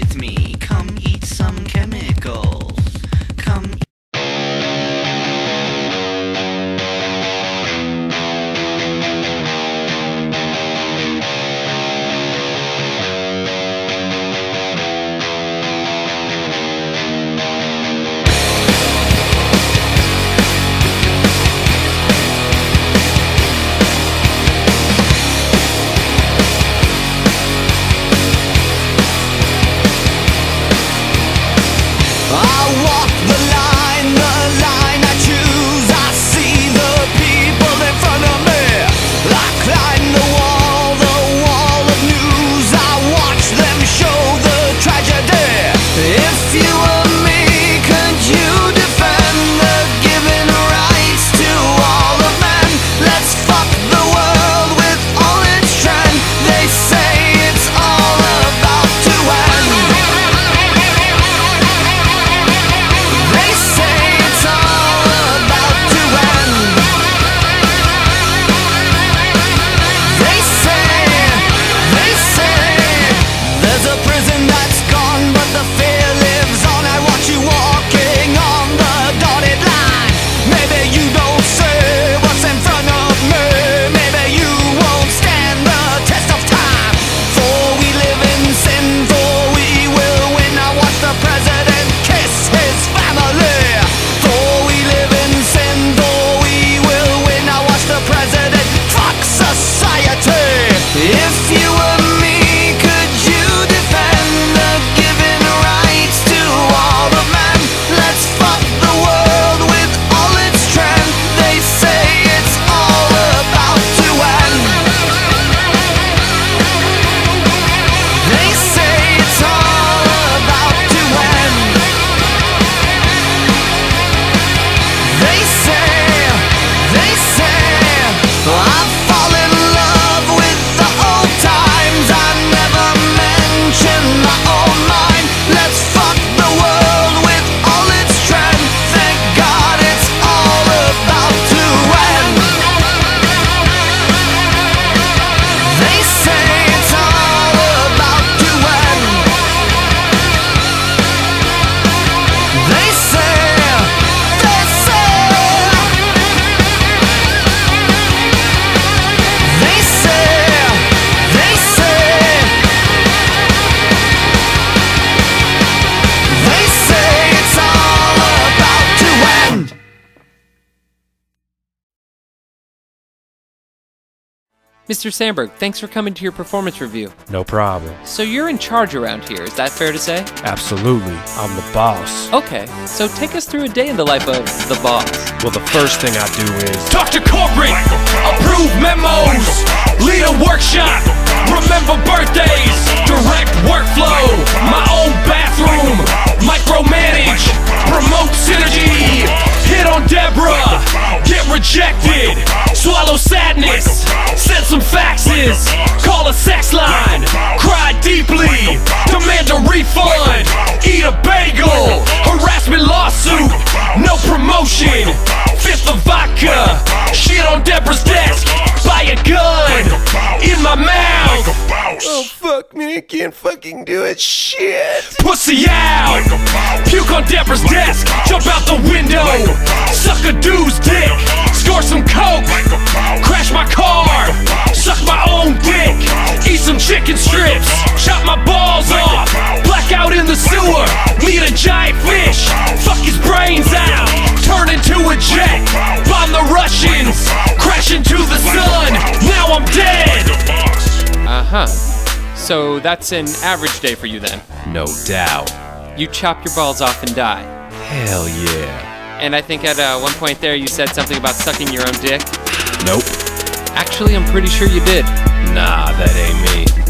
with me. Come eat some chemicals. Mr. Sandberg, thanks for coming to your performance review. No problem. So you're in charge around here, is that fair to say? Absolutely. I'm the boss. Okay, so take us through a day in the life of the boss. Well, the first thing I do is Talk to corporate, approve memos, lead a workshop, remember birthdays, direct workflow, my own bathroom, micromanage, promote synergy, hit on Deborah, get rejected, swallow sadness, send some faxes, call a sex line, cry deeply, demand a refund, eat a bagel, harassment lawsuit, no promotion, fifth of vodka, shit on Deborah's desk, buy a gun, in my mouth, Oh fuck me, I can't fucking do it. Shit. pussy out, puke on Deborah's desk, jump out the window, suck a dude's dick, score some meet a giant fish, fuck his brains out, turn into a jet, bomb the Russians, crash into the sun, now I'm dead. Uh huh. So that's an average day for you then. no doubt. You chop your balls off and die. Hell yeah. And I think at uh, one point there you said something about sucking your own dick. Nope. Actually, I'm pretty sure you did. Nah, that ain't me.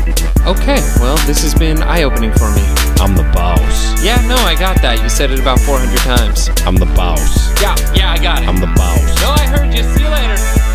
Okay, well, this has been eye opening for me. I'm the boss. Yeah, no, I got that. You said it about 400 times. I'm the boss. Yeah, yeah, I got it. I'm the boss. No, I heard you. See you later. like a boss.